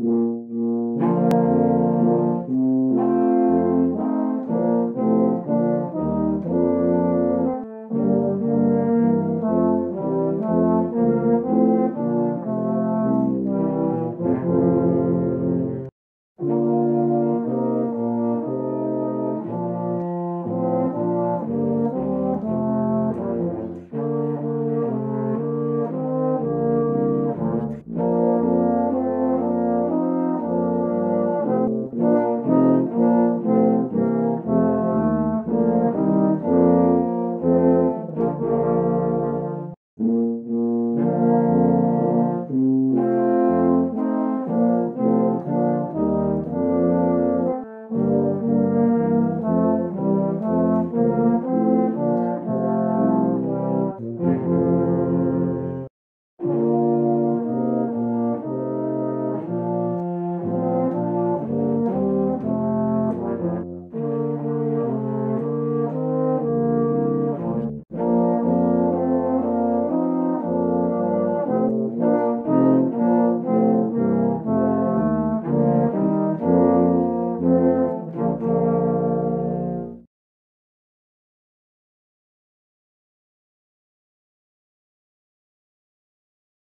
Mm-hmm.